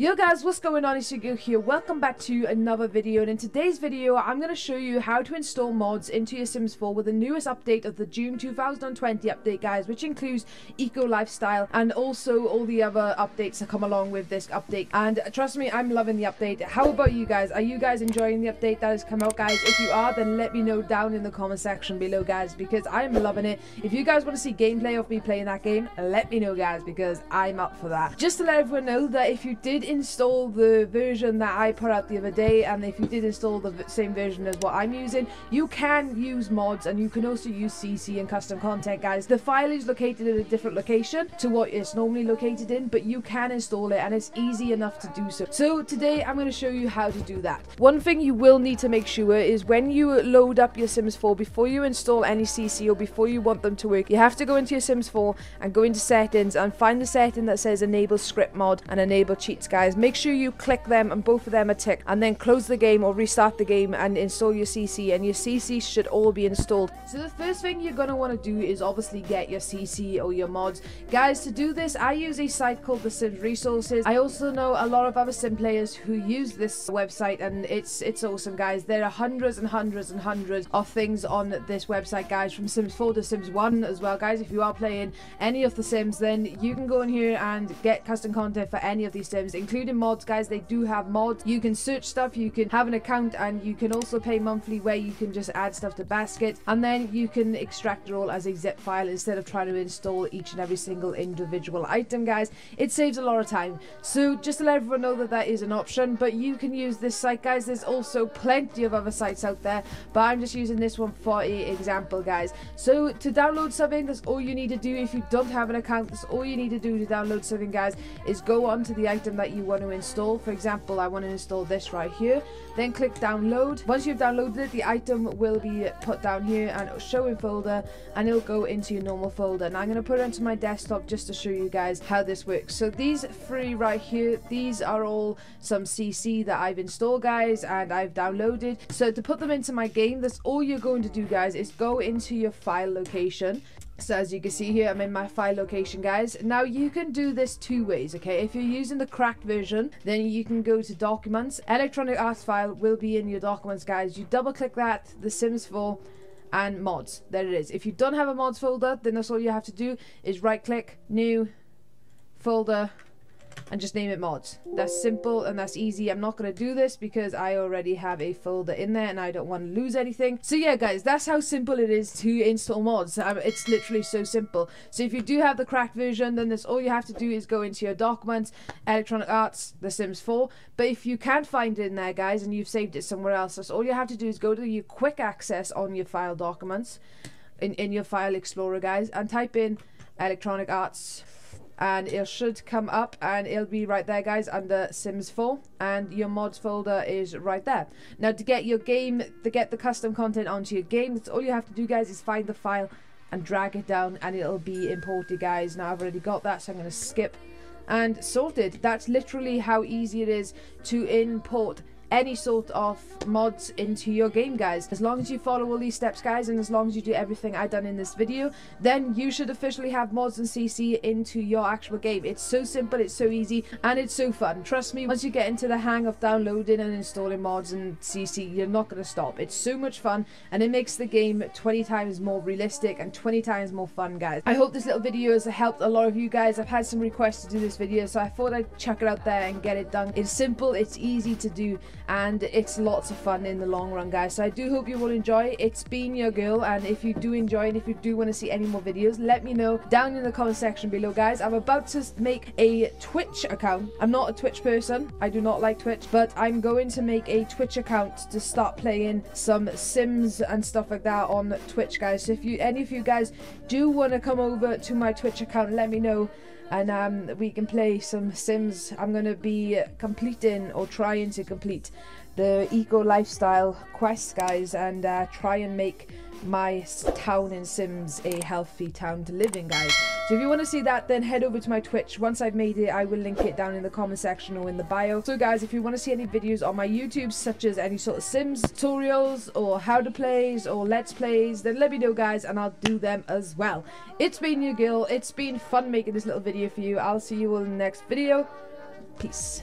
Yo guys, what's going on? It's your here. Welcome back to another video and in today's video I'm going to show you how to install mods into your Sims 4 with the newest update of the June 2020 update guys which includes Eco Lifestyle and also all the other updates that come along with this update and trust me I'm loving the update. How about you guys? Are you guys enjoying the update that has come out guys? If you are then let me know down in the comment section below guys because I'm loving it. If you guys want to see gameplay of me playing that game let me know guys because I'm up for that. Just to let everyone know that if you did install the version that I put out the other day and if you did install the same version as what I'm using you can use mods and you can also use CC and custom content guys. The file is located in a different location to what it's normally located in but you can install it and it's easy enough to do so. So today I'm going to show you how to do that. One thing you will need to make sure is when you load up your Sims 4 before you install any CC or before you want them to work you have to go into your Sims 4 and go into settings and find the setting that says enable script mod and enable cheats guys guys. Make sure you click them and both of them are ticked and then close the game or restart the game and install your CC and your CC should all be installed. So the first thing you're going to want to do is obviously get your CC or your mods. Guys, to do this, I use a site called The Sims Resources. I also know a lot of other sim players who use this website and it's it's awesome, guys. There are hundreds and hundreds and hundreds of things on this website, guys, from Sims 4 to Sims 1 as well, guys. If you are playing any of the Sims, then you can go in here and get custom content for any of these Sims, including mods guys they do have mods. You can search stuff you can have an account and you can also pay monthly where you can just add stuff to basket. And then you can extract it all as a zip file instead of trying to install each and every single individual item guys. It saves a lot of time. So just to let everyone know that that is an option but you can use this site guys. There's also plenty of other sites out there but i'm just using this one for a example guys. So to download something that's all you need to do if you don't have an account that's all you need to do to download something guys is go on to the item that you want to install. For example, I want to install this right here. Then click download. Once you've downloaded it, the item will be put down here and show in folder and it'll go into your normal folder. Now I'm going to put it onto my desktop just to show you guys how this works. So these three right here, these are all some CC that I've installed guys and I've downloaded. So to put them into my game, that's all you're going to do guys is go into your file location so as you can see here, I'm in my file location, guys. Now, you can do this two ways, okay? If you're using the cracked version, then you can go to Documents. Electronic Arts file will be in your Documents, guys. You double-click that, The Sims 4, and Mods. There it is. If you don't have a Mods folder, then that's all you have to do is right-click, New, Folder, and just name it mods. That's simple and that's easy. I'm not going to do this because I already have a folder in there and I don't want to lose anything. So yeah guys, that's how simple it is to install mods. Um, it's literally so simple. So if you do have the cracked version, then this all you have to do is go into your documents, Electronic Arts, The Sims 4. But if you can't find it in there guys and you've saved it somewhere else, that's all you have to do is go to your quick access on your file documents in, in your file explorer guys and type in Electronic Arts and it should come up and it'll be right there guys under sims 4 and your mods folder is right there. Now to get your game to get the custom content onto your game that's all you have to do guys is find the file and drag it down and it'll be imported guys. Now i've already got that so i'm going to skip and sorted that's literally how easy it is to import any sort of mods into your game guys. As long as you follow all these steps guys and as long as you do everything i done in this video then you should officially have mods and cc into your actual game. It's so simple it's so easy and it's so fun. Trust me once you get into the hang of downloading and installing mods and cc you're not going to stop. It's so much fun and it makes the game 20 times more realistic and 20 times more fun guys. I hope this little video has helped a lot of you guys. I've had some requests to do this video so i thought i'd chuck it out there and get it done. It's simple it's easy to do and it's lots of fun in the long run guys. So i do hope you will enjoy. It's been your girl and if you do enjoy and if you do want to see any more videos let me know down in the comment section below guys. I'm about to make a twitch account. I'm not a twitch person. I do not like twitch but i'm going to make a twitch account to start playing some sims and stuff like that on twitch guys. So if you any of you guys do want to come over to my twitch account let me know and um, we can play some Sims. I'm going to be completing or trying to complete the eco lifestyle quest, guys, and uh, try and make my town in Sims a healthy town to live in, guys. So if you want to see that, then head over to my Twitch. Once I've made it, I will link it down in the comment section or in the bio. So guys, if you want to see any videos on my YouTube, such as any sort of Sims tutorials or how to plays or let's plays, then let me know, guys, and I'll do them as well. It's been your girl. It's been fun making this little video for you. I'll see you all in the next video. Peace.